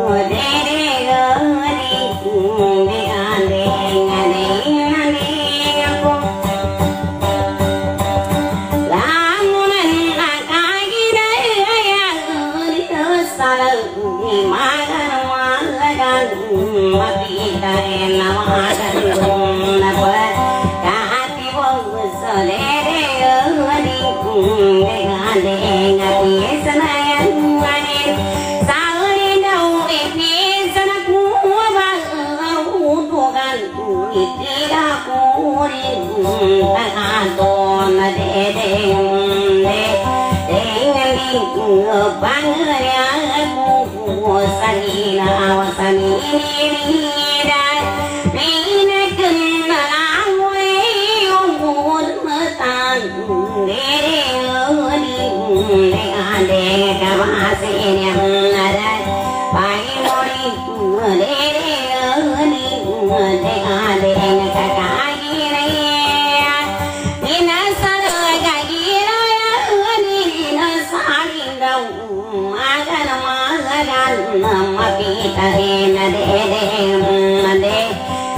Oh, Thank you.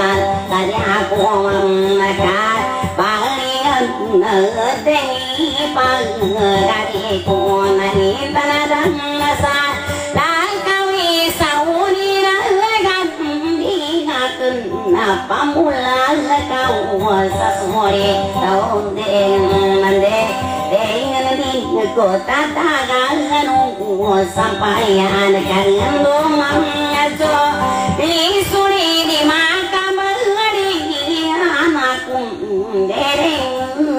lan ta ya kuang ma ka ba li an na te ni pa ga di ko na ni sa la ka wi sa u ni na ga di na pa mu la la ka u sa so re ta o de man de ta ta ga la nu sampai an ka lo mang ya so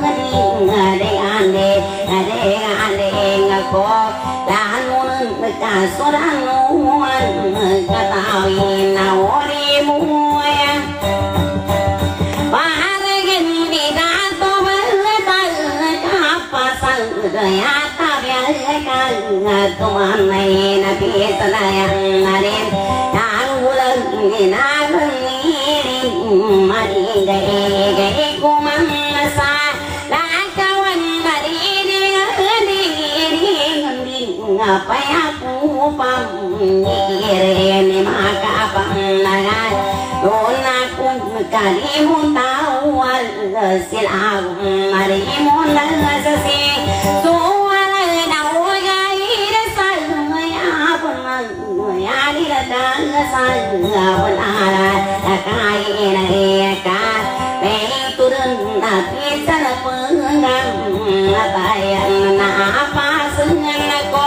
thân để an để để an để có là muốn cả số đang muốn cả tao nào đi mua và gần đi đã tôi với tay cả pha sang rồi ta về cả công an biết là là đêm đang buồn là người mà đi đây كريم طول سلعة مريم لغزسي سوال لو غير سلم يا بنان يا لدان سلم والعرى كاين هيكا بيترن في سلم غم بيان نعفا سنكو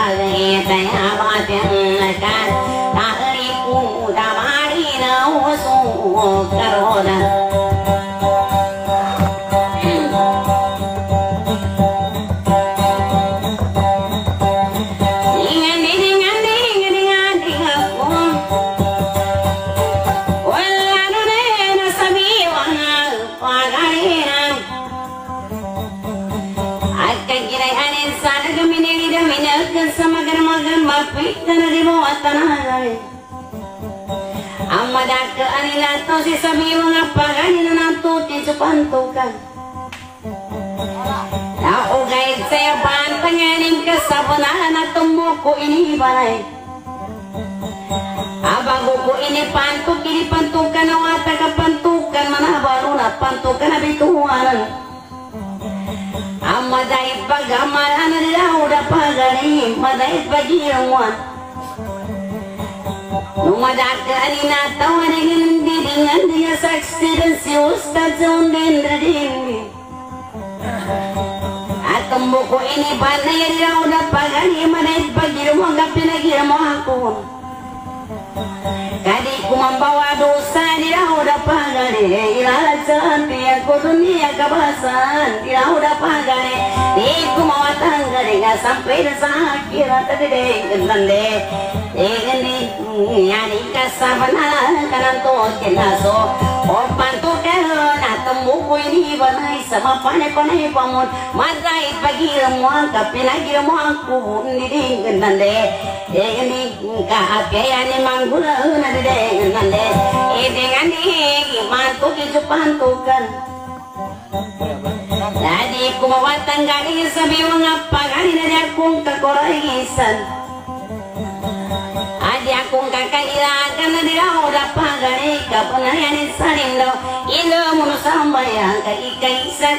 هذه ثيابات لك تعرف جمالنا وسوء كرهنا madaka nila to si sabiwan nga pagarina na tutin sa pantukan Naugay sa'yo pantanganin ka sa bunahan at tumuko inibalay Abago ko inipantok, inipantukan na wata ka pantukan manabaro na pantukan na bituanan Ang madahit pagamalan na nila uda pagani, madahit pagirawan Nung madakani na tawa na ginandidingan niya sa accident si Ustad sa undin at tumbuko ini na dosa di raw na pagani ilalatsan tiya ko dunia kabasan di raw na pagani di kumawatang gari nga sampai na sa akira tadide gandande Egani yani kasabana kananto kinaso o panto na tumbuko ini banay sa mapane-pane pamon madai pagiram mo ang kapinagiram mo ang kubundiding gandande Egani kaapyaya ni manggula na dide gandande Edengani manto kijupantukan Ladi kumawatang gali sa biwang apagani na niya kung kakorahisan Adi akong kakailangan na nila o dapagani Kapanayani sa lindo Ilo mo no sambayan ka ikaisa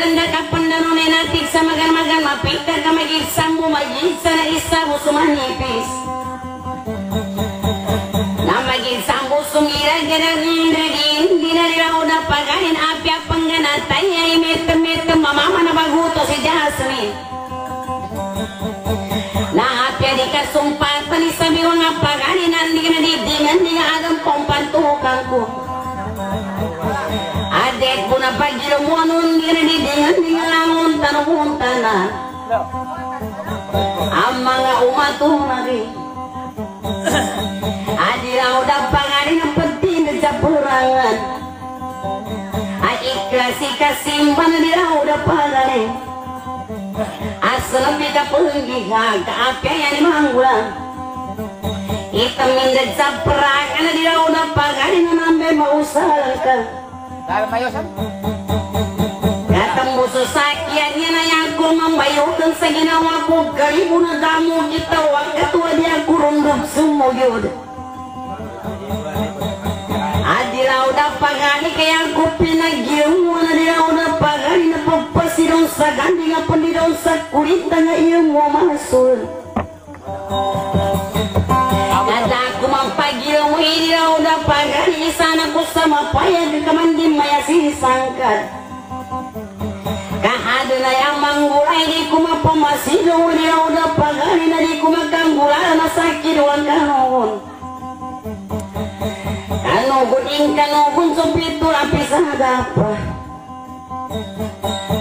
dape kudan da kapandanon na natik sa magan-magan mapita ka mag-isang mo mag-isa na isa mo sumanipis na mag-isang mo sumira ganang naging di na nila na pagahin apya pangganatay ay meter-meter mamama na baguto si Jasmine na apya di ka sumpat pa ni sabi pagahin hindi ka nadidingan di nga agang pampantukan ko Adet ko na pagiro mo anong ginadidingan di nga umatunari Adi raw daw pangarin ang pagtinag sa purangan Ay ikaw kasih kasimpan di udah pagane asal pika pergi ka apa yang dimanggulang Ita minda sa prakan di udah pagane na nambe mausalka Katang muso sakyan sa pagani kaya ko pinagyaw mo na diraw na pagani gandi nga pandidaw sa kulit na nga iyong mampagyaw mo idiraw na pagani sana ko sa mapayag ka man di maya sisangkat Kahado na yung manggulay di ko mapamasilaw idiraw na di ko magkanggulay na sakit wag kanon Kanugon ing kanugon sa pito apisada pa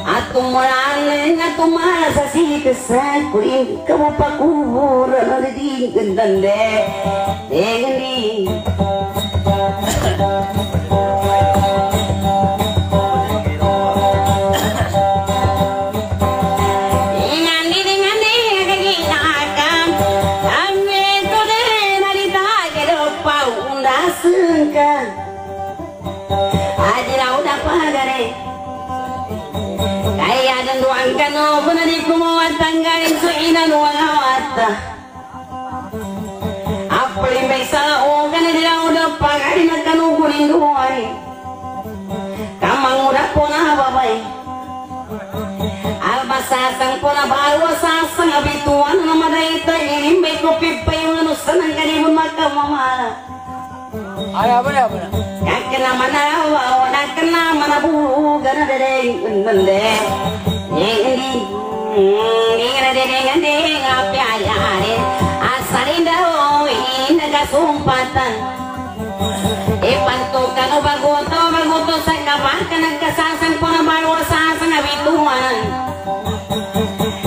At tumulanin nga tumala sa sikasa Kuring kamapakubura na di gandande Degandi tanggalin su ina nuang hawata Apli besa o kana dila udah pagare na kano kunin duwari Kamang udah pona babai Albasasang po na bawa sasang abituan na madayta inimbay ko pipay yung ano sa nang kanibon magkamamala Ay, apa na, apa na? Kakana manawa o nakana manabuga na dereng nande Hindi Hindi inagasumpatan Ipantukan o sa kapag ka nagkasasang po na bawa sasang abituan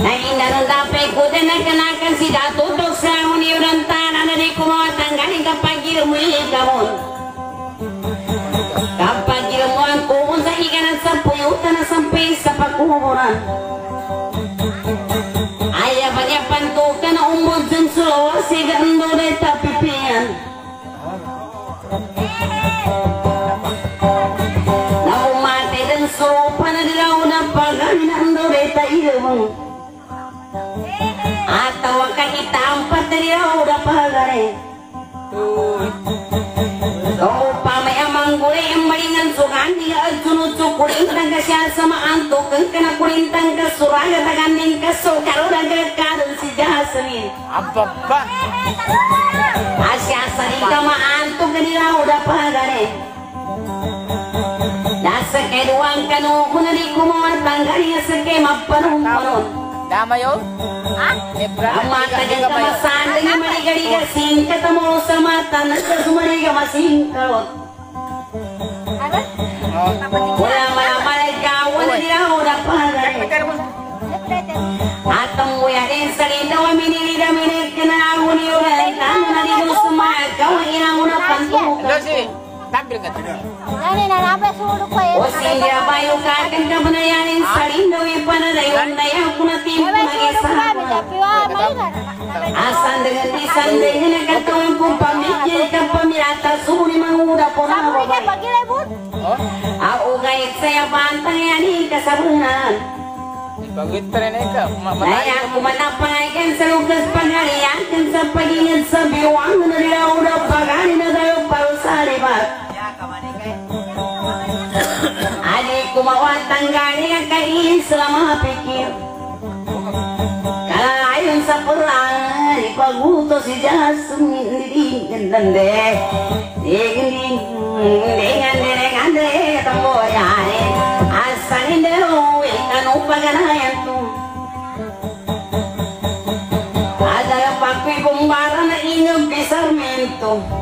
Naindanon dapat ko din nagkanakan si Datutok sa uniuran tanah na di kumatanggalin kapag kumon sa ikanan sa puyutan na sampay sa pagkuburan. Kau amang sugan niya at sunutsu kulintang ka siya sama antok ang kana kulintang ka suraga taganding ka so karo nagkakaroon si Apa asya sari ka maantok kanila udah pagare Nasa keduang kanuko na di kumawartang kanya sa kay mapanong-panon Dama yun? Ha? Lebra? ang mata dyan ka masandang yung maligari ka singkat mo sa mata na sa sumari ka masingkot wala malamalay ka wala nila wala pagay at ang muya din sa litaw minilida minit ka na ako ni Uray kano na dito sumagaw ang inang una Hello, pantukan si. Tampil ka. Nani na nabe sulok ko eh. o siya ba yung kakan ka ba na yanin sa lindaw yung panadayon na yan saya bantang yan kasabunan. Ang kain sa mga pikir. Kalayon sa pulang, ipaguto si Jasmine, hindi gandande. Hindi, hindi gandande, gandande, tamboyane. Asan hindi ho, ikanong paganayan to. Ada yung pagpikumbara na inyong pisarmento. Uy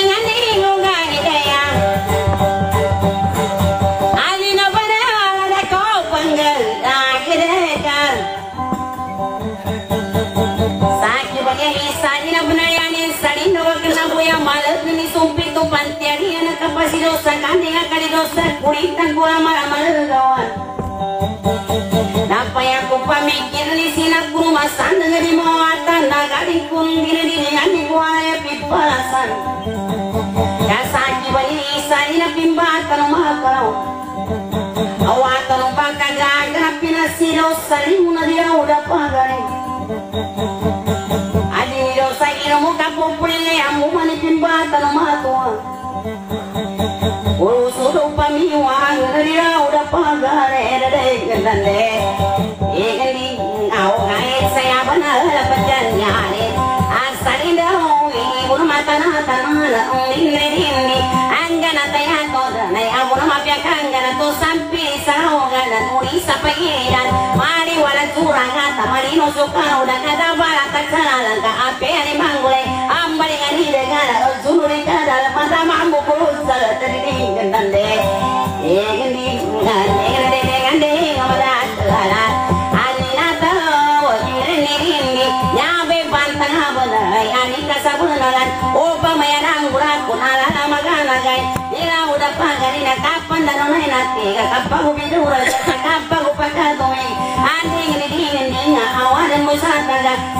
dosa kandi kali dosa kuritan gua marah kawan Napa yang ku pamikir di sini ku masan dengan di muatan nagari kun diri diri ani gua ya pipalasan. Kasaki bali isa ina pimbatan makau Awatan bangka gaga pinasiro salimuna dia udah pagari Adi nilo sa ino mo kapupulile amu mani pimbatan matua Urusudo Mari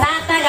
ka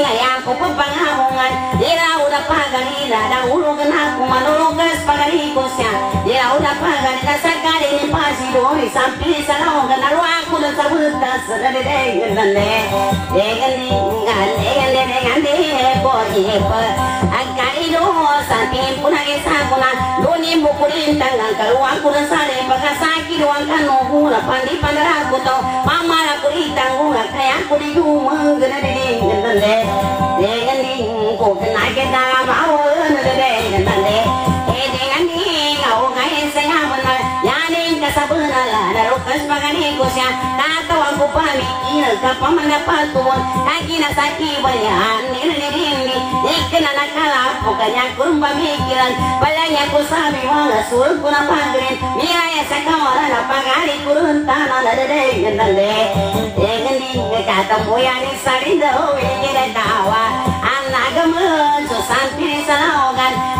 tondo gino sa gawin sa gagaro na siya kumakuwala ya pipasa na ding gandande eh ganding kagina si Jasmine na ding gandande eh dengan ding ya ko dira udah pagalina da urugan aku manulugas pagali ko siya dira udah pagalina sa kali ni pasi sampi sa lawan na lu aku dan sa butas na ding gandande eh ganding eh ganding ganding ko ipa agkali do sa timpo na isa ko na doni mo kurin tangang kaluwa ko na sare baka saki doang kanu hula pandi pandara ko to mama la kuritang hula kaya ko di rumah gana di gandande dengan di ko kena ke dalam awal na de gandande eh dengan di ngau ngai saya benar yani kasabuna la na rukas magani ko siya tatawag ko pa mi ina ka pamana patuon kagina saki bayan ni ni ni ni ikna nakala po kanya kurumba mikiran palanya ko sabi wala sul ko na pagrin miraya sa kamara na pagari kurun tana na de gandande egandi katambuyan ni sarinda ho igire tawa anagamun so santi sa laogan ila udah pagari na di ka wala tatawa sunuri sa pagiliran kagina yan isalaga ako pagagimatan pital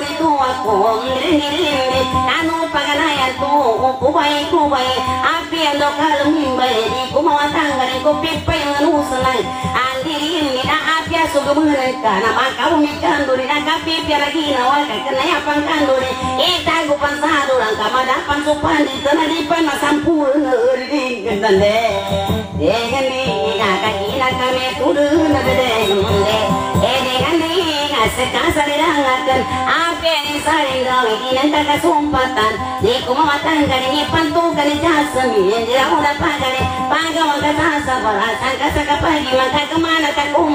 uli tu ako nirinirini kanu paganayan tu kubay kubay api ang lokal mimbay di ko mawatanggalin ko pipay ang anusalan andirini na api ang sugamunan ka na makawumikan duri na kapipi ang ginawa ka kanayapang kanduri itago pansado lang ka madapan supan dito na di pa masampul na uri gandande Degani kakakina kami kudu na dedengde Edegani sekasalirangakan Apa yang saling gawe Inan kakasumpatan Di kumamatan kani ni pantukan ni jasami Jira udah pagani Pagawa katasa balasan Kasaka pagi maka ke mana Aku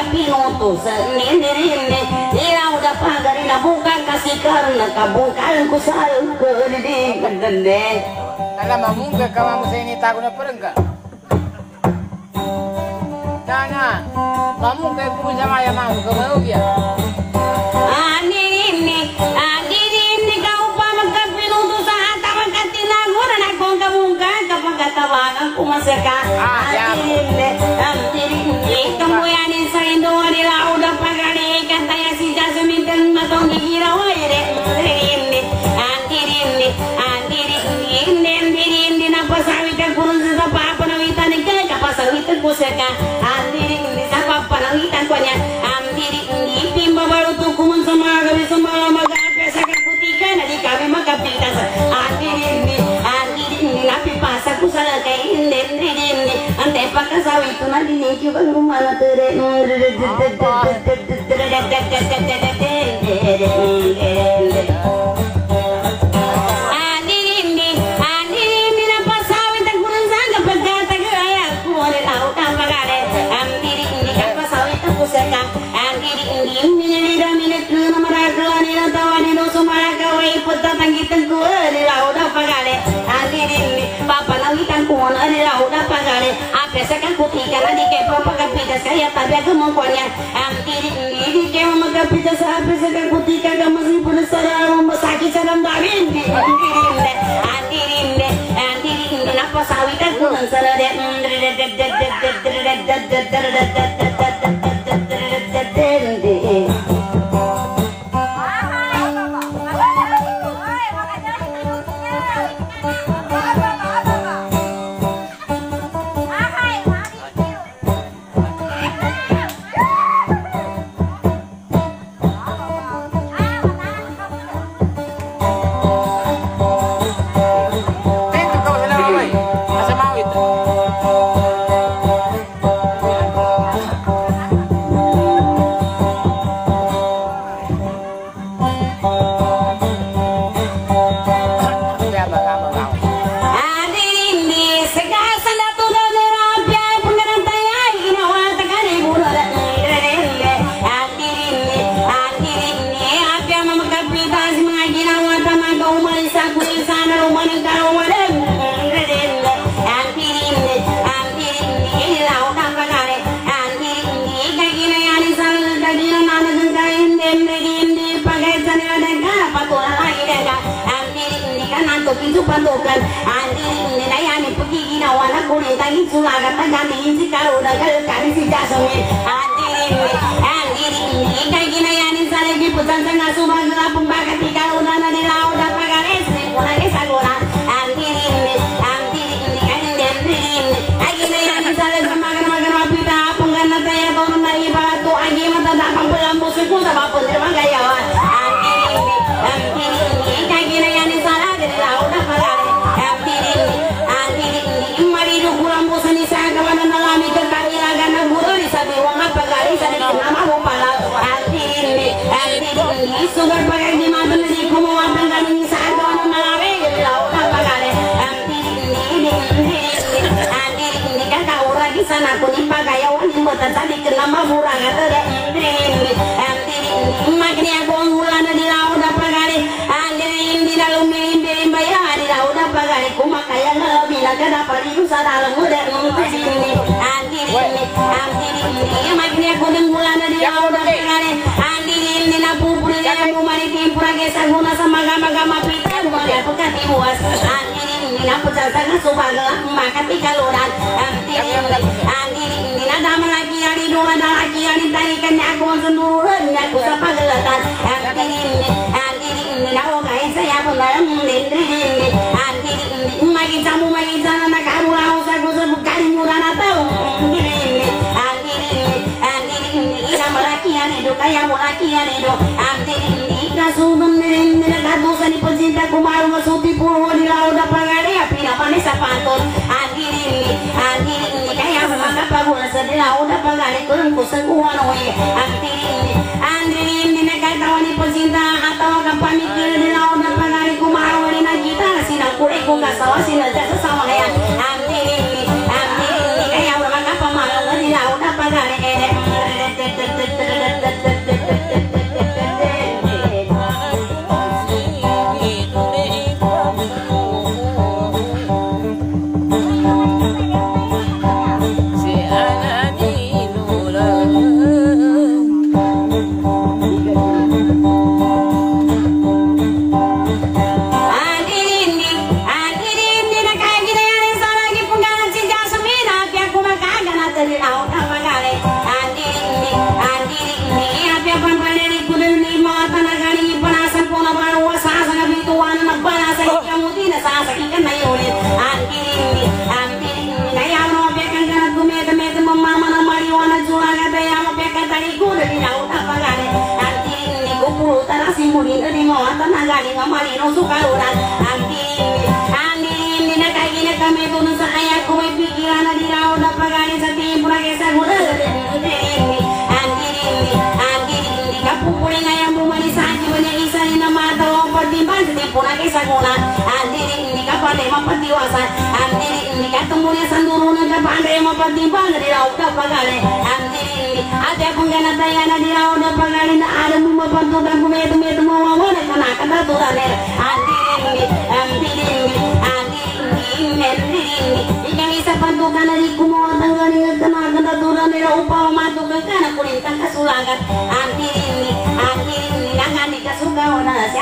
Upa maka pinuto sa nini-nini Ila udah pagari na bukan kasih karena kabukan ku selalu kedidi Kedende Alam mo, mga kawa mo sa inita ko na parang ka. Nana, kamu kayak kumu sama ya mau ke mana dia? Anini, anini kau pa magkapinuto sa ko masaka. Ah, yeah. Anini, anini, kamuyanin sa indo nila udah pagani kataya si Jasmine kan matong gigiraw ay Anini, anini, anini, hindi, hindi, hindi na pasawi ka kurun sa papa na wita ni kaya kapasawitan ko sa ka. Anini, hindi sa pasawi itu nanti Oh, kaya talaga mong kanya ang hindi kayo magkapita sa hapis ka kuti ka kamasipunan sa ramong masakit sa ramdamin antirinde antirinde napasawitan ko ng sarade kulit tangi sulaga tagami insi kalau udah kalau kali si jasome sana kuning pagayawan ni mata tadi kenapa murah kata andirinde maknya gonggulan di laut dan pagare andirinde dalam mimpi bayar di laut dan pagare kumakaya lebih lagi dapat itu sadar muda andirinde andirinde andirinde maknya gonggulan di laut dan pagare andirinde na pupuri na bumari timpura kesa guna sama gama-gama pita bumari apakati buas andirinde na pucasa na subaga makati kaluran andirinde andirinde na dama lagi ari dua na lagi ari tari kanya aku sendiri aku sa pagalatan andirinde andirinde na okai saya andirinde andirinde magi jamu magi jana na karura usa gusa bukari murana tau andirinde andirinde andirinde ina malaki ani do kaya malaki ani do andirinde ina sudum nirinde na kadusa ni pecinta kumaru masuti purwo di laut pagare api na panisa panton andirinde andirinde kaya mga pagula sa di laut pagare kurang kusang kuwano eh andirinde andirinde na kaitawan ni pecinta atau ka pamikir di laut pagare kumaru ni na kita na sinang kuray kung kasawa sinadya sa kapande mapatibang di laut pagale Andiri ini ada penggana tayana di laut pagale na ada mumma pantukan kumetu metu mawa wana kana kata turane Andiri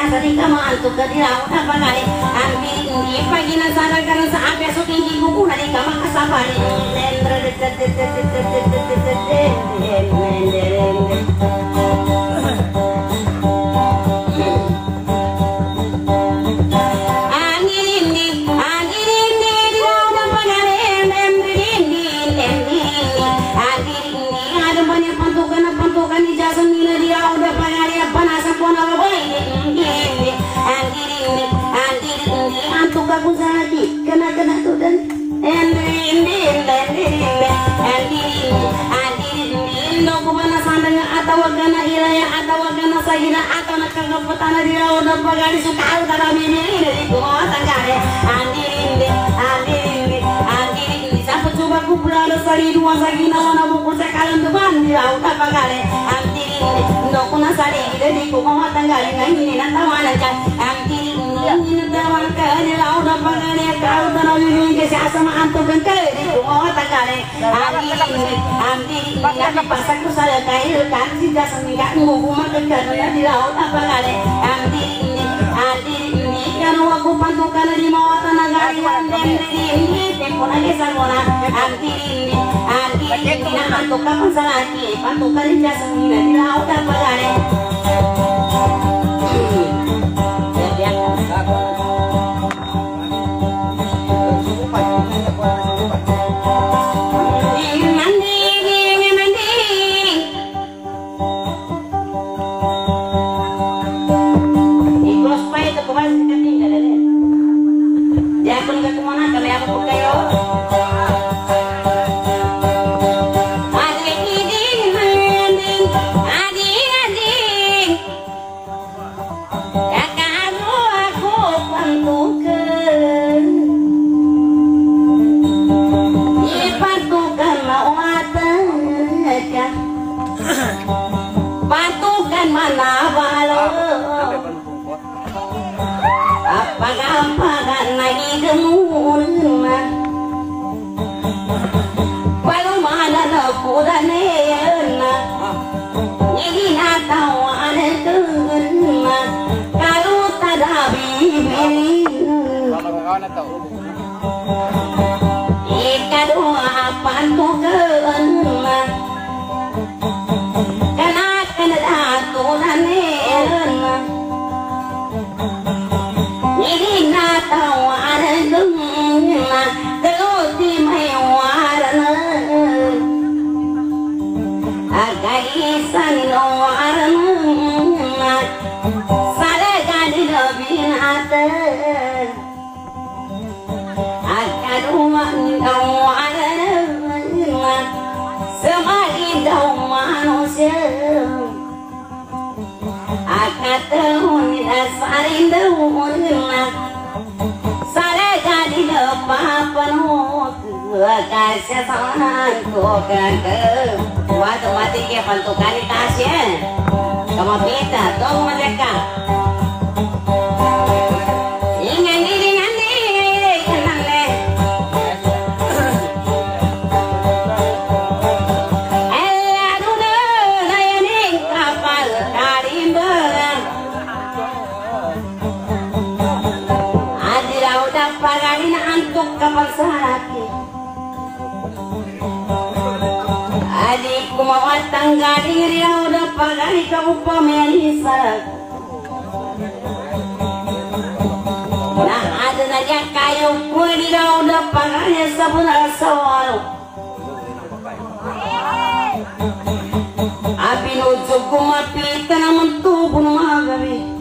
wana siasa di kama antuk ke di laut pagale Andiri ini pagi na sana kana sa apya so tinggi kuku na di kama kasabari kena gana ilaya atau gana sagina atau nakagapatana di lawan pagari suka al karami ini di kumawa tanggare andirinde andirinde andirinde sampai coba ku berada sari dua sagina wana buku sekalan depan di laut pagare andirinde ndo kuna sari di kumawa tanggare ngini nantawana jan andirinde ini tawan kali andirinde andirinde ngapi pasak ku kan tidak di laut apa kali andi ini andi ini kan di yang dan ini lagi sanggona andi ini nah di jasa seminggu di laut apa kali Kalau tak ada bibir Kau kasih sama aku kakek Waktu mati ke pantukan di tas ya Kamu pita, tolong mereka laki Adi kumawatang galing riyaw na paganin ka upamelisak Na ada na niya kayo pwede na paganin sa bunal sa walo Abinudsog kumapita naman tubo ng mga gabi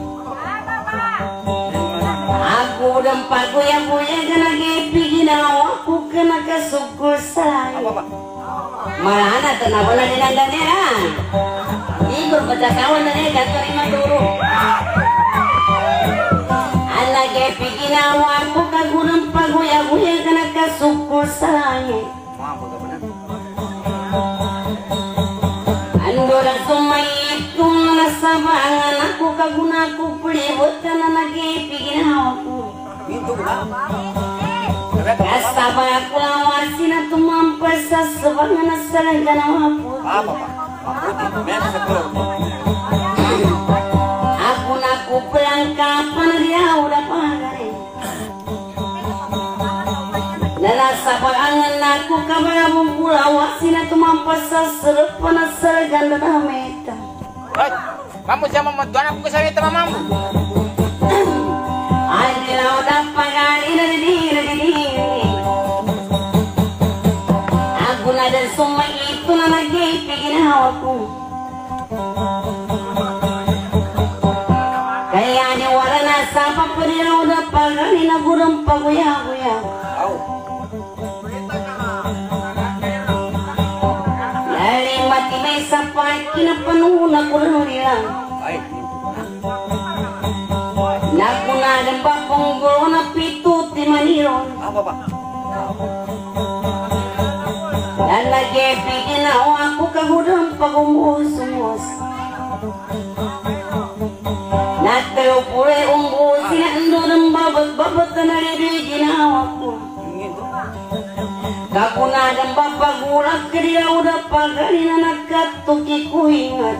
ka nag-ipiginawa ko ka nakasugkusay Marana, tanawa na din ang ganera Igor, patakawan na rin, kanto rin maturo gepi ginawa ko kagunang paguya-guya ka nakasuko sa langit. Andora sumait kung nasabangan ako kaguna ko pulibot ka na ko. Kasabay ako lawasin na tumampas sa sabangan na sarang ganawa po. Ako na kupulang kapan dia udah pagari. Nalasabangan ako kabarabong kulawasin na tumampas sa serupa na sarang na meta. Kamu siapa mau tuan aku ke sana teman mamu? Adila udah pagari na diri diri. Ako na dan suma itu nag-gepi ginawa ko. Kaya ni wala na sa papalira udah pagari na gurang paguya-guya. Lali mati may sapat kinapanuna ko lang. Nakunagan pa punggo na pituti maniron. Lalagyepi ginawa ko kagudang pag-umusumos. Natayo pure umbusi na ando ng babat-babat na nalibig ginawa ko. Kakunagan pa pag-urak kaya udah pagari na nagkatuki ko ingat.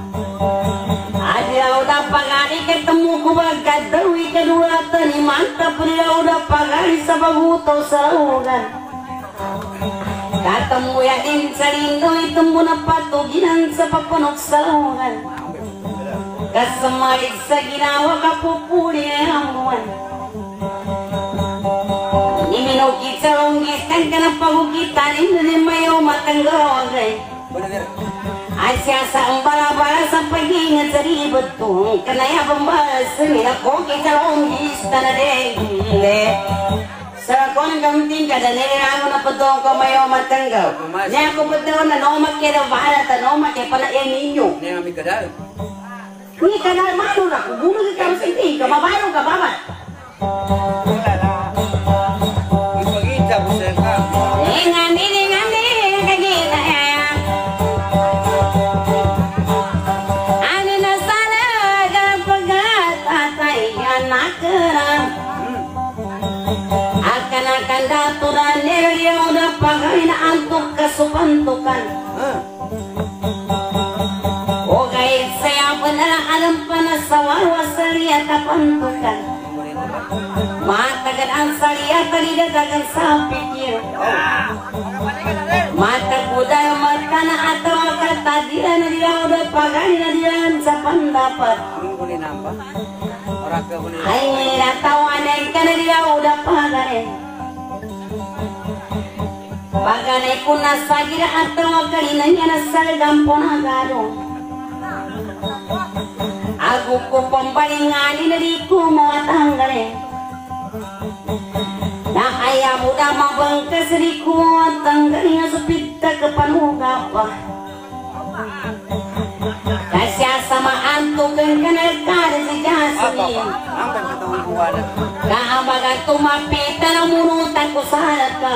Adilaw da pagari ketemu ko bagadawi kedua tani mantap dilaw da pagari sa baguto sa laugan. Katemu ya din sa lindo itumbo na patuginan sa papanok sa laugan. Kasamalig sa ginawa kapupuli na hamuan. Niminukit sa longgis kan ka na pagukitan hindi mayo matanggawagay. Asya ko Kanaya pambalas nila ko kita longgis na nadegile Sa na antuk kasupantukan O kahit saya benar alam pa na sa warwasaliya kapantukan Matagan ang salya talidadagan sa pikir Mata kuda mata na atau kata dia na dia udah pagay na dia sa pandapat Ay natawanan ka na dia udah pagay Paganay ko na sa gira atau kalina niya na salgam po na garo Ako ko pambalingani na di ko mga tanggalin na ayaw mo na mabangkas di ko at tanggalin na supita ka panuga pa Kasya sama kang kanagkara si Jasmine Kaabaga tumapita na munutan ko sa ka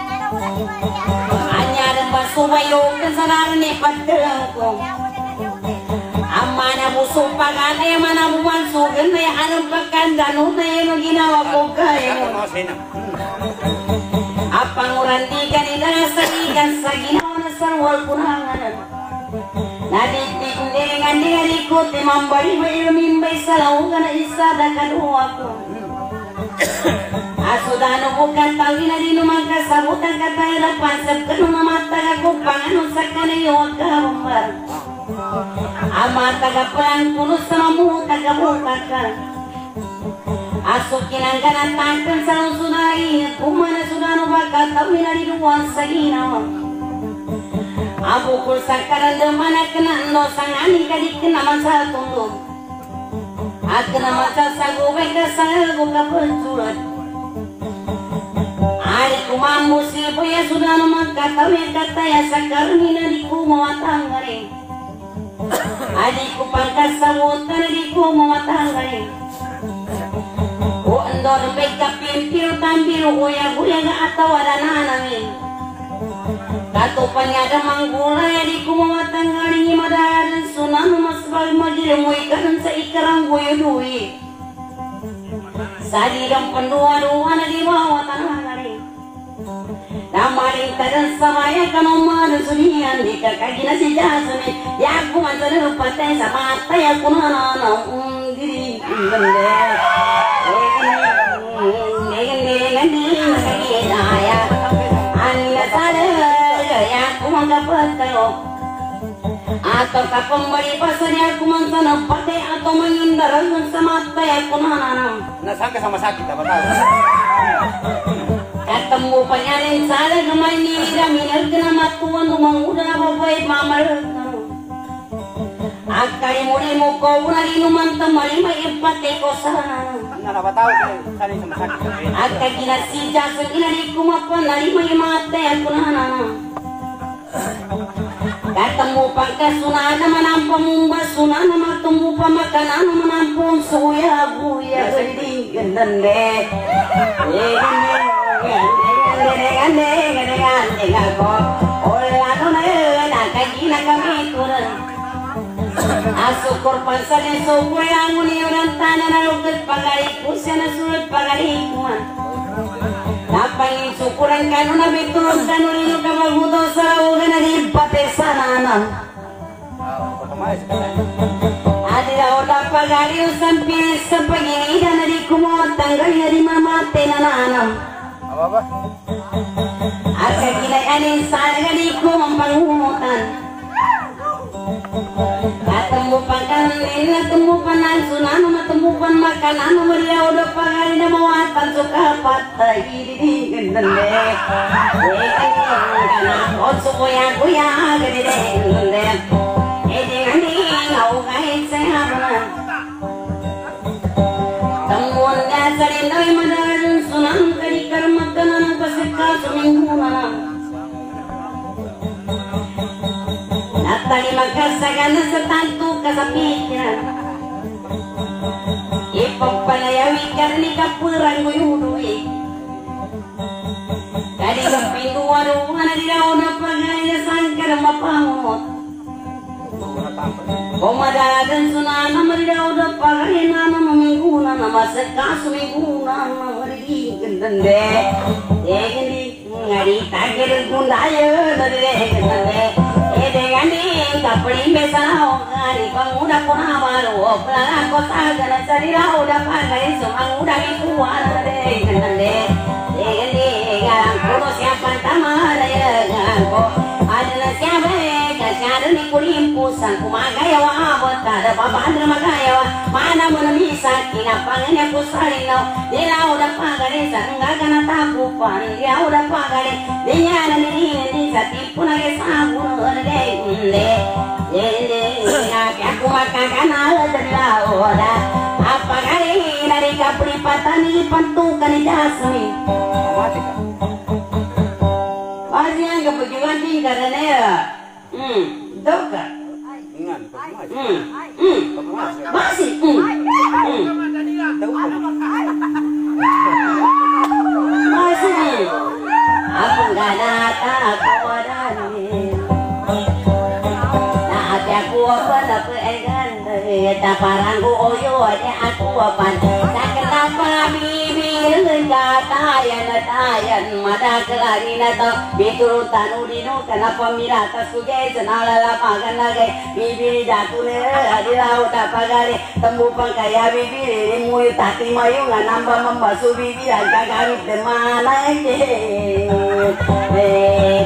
አኛርን በሱ በየው ከሰራርን የፈትረንኩ አማነ ቡሱ ፈቃድ የመናቡ መንሱ ግን የአለም በቃ እንዳኑ ነየኑ ጊና ወቆቃ አፓኑረን ዲገን ለሰሪ ገንሰ ጊናውን ሰር ወልቁና ናዲቲ ኩንዴ ጋንዴ ሪኮቴ ማምባሪ በኢሎሚን በይሰላው ገነ ይሳ ደከዱ ዋቁ Aso dano bukan tawin na din naman kasabutan ka tayo na pansap ka nung namatag ako pangano sa kanayo ka umar. Ama tagapan puno sa mamu tagabuka ka. Aso kinangganan tangkan sa sunay kumana sudano baka tawin na din naman sa ginawa. Abu kul sakaran mana kena no sangani kadi kena masa tunggu. Akna masa sagu beka sagu kapulsurat. Ari kumamu si puya sudah nama kata me kata ya sakarni na di kumawatangare. Adi ku pangkas samutan di kumawatangare. O andor beka pimpir tampir uya buya ga atawa Kato panyada manggula di kumawatan ngaringi madaran sunan mas bal majir mo ikanan sa ikarang buyo duwi. Sadirang pandua-dua na di bawah tanah ngari. Namaring tadan samaya kanomar sunian di kakagina si jasuni. Ya aku mantan patay sa mata ya kunana na ungiri gande. Ngende ngende ngende ya aku menggapat kayo. Atau kapambari pasarnya aku mantan patay atau mengindaran sa mata ya kunana. Nasaan ka sa masakit, apa tahu? Ketemu penyaring sada gemai ni minal kena matuan rumah udah apa baik mamal. Akari muli mo ko una rin naman tamali may ipate ko sana. Ano apa tahu? Sana sa masakit. Akka ginasija sa ginari kumapa nari may mate ako na Datang upa ke sunana menampung umba sunana matung upa makanan menampung suya buya jadi gendeng deh. Asukur pansan yang sopoy angun iuran tanah Nalugat pagari kusya nasulat pagari kuan Napangin sukuran kanu na biturog kanu nino kamagudo sa uga na hipate sa nanam. Pagkamay sa kanay. Adi daw na pagari usang pinis sa pag-iida na di kumot tanggal na di mamate na nanam. Apa ba? At kaginayanin sana nga di ko mampangumutan. Katumbupan ka nila, tumbupan ng sunano, matumbupan makanano, Maria, udah pagari na mawatan, suka patay, dididigan na le. Eh, kanang kotso kuya, kuya, ganide, le. Eh, di nga di, ngau kahit sa habanan. Tamuan nga sa rindoy, madalang sunan, Tani magkasagalan sa tanto ka sa pinya. Ipagpalayawi ka rin ikapuran mo yung uwi. Kani sa pinuwan mo nga na dilaw na pagkailasan ka na mapahot. Pumadalagan sunan na maridaw na pagkaila na maminguna na masagka suminguna na maridigan dande. Degin di ngari tagirin kundayo na degin dande. ಕಂಡಿಯಿಂದ ಪಣಿ ಬೇಸರ ಹೋಗಿ ಪಂಗೂಡ ಪುಣಾಮರು ಒಬ್ಬರ ಕೊತ್ತಾಗನ ಸರಿರ ಹೌದ ಪಂಗಡಿಸು ಮಂಗೂಡಗಿ ಕೂವಾರದೆ ನಂದೆ ಏಗಲಿ ಏಗ ಕೊಡು ಸ್ಯಾಪಂತ ಮಾರಯ ಗಾಂಗೋ ಅದನ್ನ ಸ್ಯಾ niya kusarin no nila udah pagare sa ngaga na tapupan nila udah pagare niya na nilin din sa tipo na kesabu na de unde yende na kya kumakakanal dala oda apa kali dari kapripatan ni pantukan ni dasmi Mati ka. Pasti yang kebetulan tinggal ya. Dokter. Masih. Masih. Aku gak nata aku Nah, aku apa tapi enggan. Eh, tapi aku oyo aja aku apa. ಕಾತಾಯನತಾಯನ್ ಮದಕಲಿನದ ಬಿದುರು ತನುಡಿನು ಕನಪ ಮಿರಾತ ಸುಗೆ ಜನಾಳಲ ಪಾಗನಗೆ ಬಿಬಿರಿ ದಾತುನೆ ಹರಿರಾವುಟ ಪಗಾರೆ ತಂಬು ಪಂಕಯ ಬಿಬಿರಿ ಮುಯು ತಾತಿ ಮಯು ಅನಂಬ ಮಂಬಸು ಬಿಬಿ ಅಂಕಗಾರು ದಮಾನಗೆ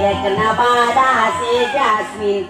ರಕ್ನ ಬಾದಾಸಿ ಜಾಸ್ಮಿನ್